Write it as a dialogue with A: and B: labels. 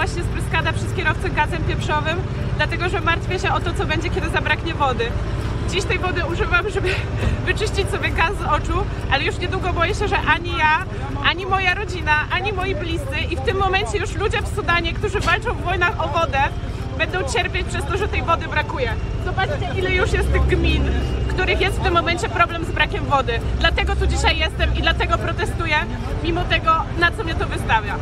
A: właśnie spryskana przez kierowcę gazem pieprzowym, dlatego że martwię się o to, co będzie, kiedy zabraknie wody. Dziś tej wody używam, żeby wyczyścić sobie gaz z oczu, ale już niedługo boję się, że ani ja, ani moja rodzina, ani moi bliscy i w tym momencie już ludzie w Sudanie, którzy walczą w wojnach o wodę, będą cierpieć przez to, że tej wody brakuje. Zobaczcie, ile już jest tych gmin, w których jest w tym momencie problem z brakiem wody. Dlatego tu dzisiaj jestem i dlatego protestuję, mimo tego, na co mnie to wystawia.